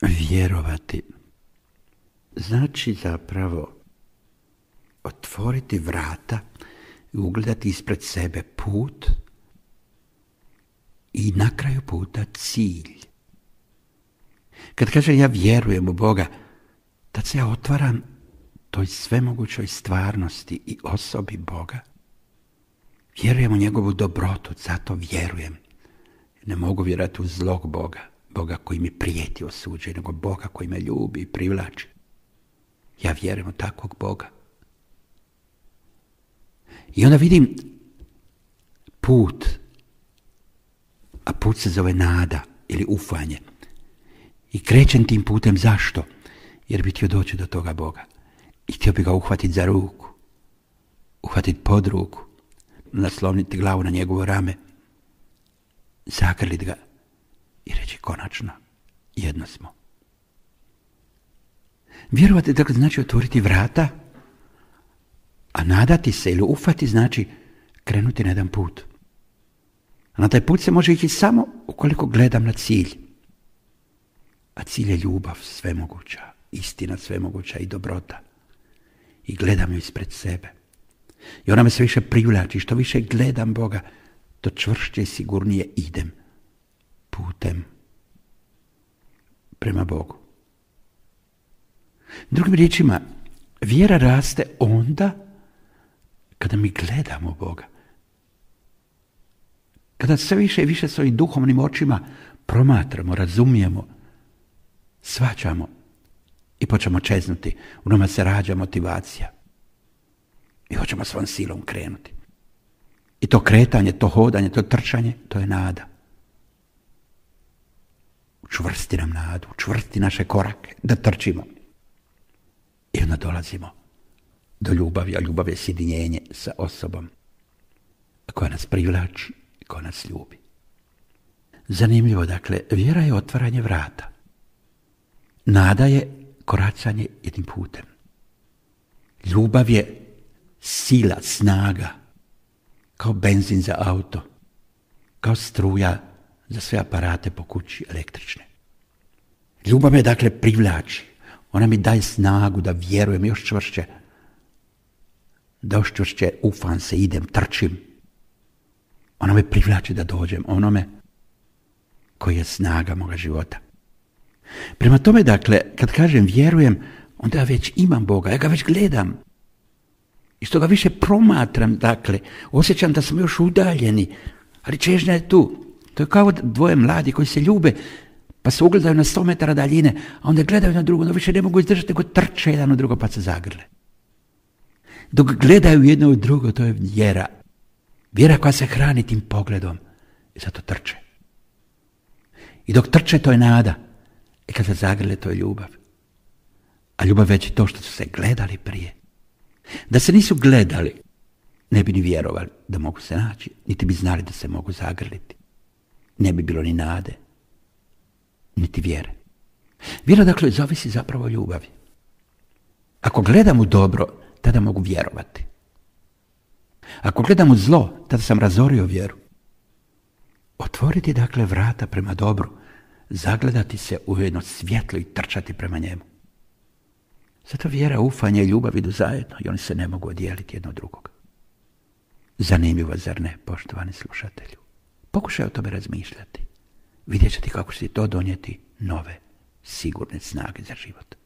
Vjerovati znači zapravo otvoriti vrata i ugledati ispred sebe put i na kraju puta cilj. Kad kažem ja vjerujem u Boga, tad se ja otvaram toj svemogućoj stvarnosti i osobi Boga. Vjerujem u njegovu dobrotu, zato vjerujem. Ne mogu vjerati u zlog Boga, Boga koji mi prijeti osuđuje, nego Boga koji me ljubi i privlači. Ja vjerujem u takvog Boga. I onda vidim put, a put se zove nada ili ufanje. I krećem tim putem zašto? Jer bi htio doći do toga Boga. I htio bi ga uhvatiti za ruku, uhvatiti pod ruku, nasloniti glavu na njegovo rame, zagrlit ga i reći konačno, jedno smo. Vjerovati dakle znači otvoriti vrata, a nadati se ili ufati znači krenuti na jedan put. Na taj put se može ići samo ukoliko gledam na cilj. A cilj je ljubav svemoguća, istina svemoguća i dobrota. I gledam ju ispred sebe. I ona me sve više privlači. Što više gledam Boga, to čvršće i sigurnije idem putem prema Bogu. Drugim riječima, vjera raste onda kada mi gledamo Boga. Kada sve više i više svojim duhovnim očima promatramo, razumijemo, svačamo i počnemo čeznuti. U nama se rađa motivacija. I hoćemo svom silom krenuti. I to kretanje, to hodanje, to trčanje, to je nada. Učvrsti nam nadu, učvrsti naše korake, da trčimo. I onda dolazimo do ljubavi, a ljubav je sjedinjenje sa osobom koja nas privlači i koja nas ljubi. Zanimljivo, dakle, vjera je otvaranje vrata. Nada je koracanje jednim putem. Ljubav je sila, snaga, kao benzin za auto, kao struja za sve aparate po kući električne. Ljubav me dakle privlači. Ona mi daje snagu da vjerujem još čvršće. Da još čvršće ufam se, idem, trčim. Ona me privlači da dođem onome koji je snaga moga života. Prema tome, dakle, kad kažem vjerujem, onda ja već imam Boga, ja ga već gledam. I što ga više promatram, dakle, osjećam da smo još udaljeni, ali čežnja je tu. To je kao dvoje mladi koji se ljube, pa se ugledaju na sto metara daljine, a onda gledaju na drugo, onda više ne mogu izdržati, nego trče jedan u drugo pa se zagrle. Dok gledaju jedno u drugo, to je vjera. Vjera koja se hrani tim pogledom. I zato trče. I dok trče, to je nada. I kad se zagrle, to je ljubav. A ljubav već je to što su se gledali prije. Da se nisu gledali, ne bi ni vjerovali da mogu se naći, niti bi znali da se mogu zagrliti. Ne bi bilo ni nade, niti vjere. Vjera dakle zavisi zapravo ljubavi. Ako gledam u dobro, tada mogu vjerovati. Ako gledam u zlo, tada sam razorio vjeru. Otvoriti dakle vrata prema dobru, zagledati se u jedno svjetlo i trčati prema njemu. Zato vjera, ufanje i ljubav idu zajedno i oni se ne mogu odijeliti jedno od drugog. Zanimljivo, zar ne, poštovani slušatelju? Pokušaj o tome razmišljati. Vidjet ćete kako će to donijeti nove, sigurne snage za život.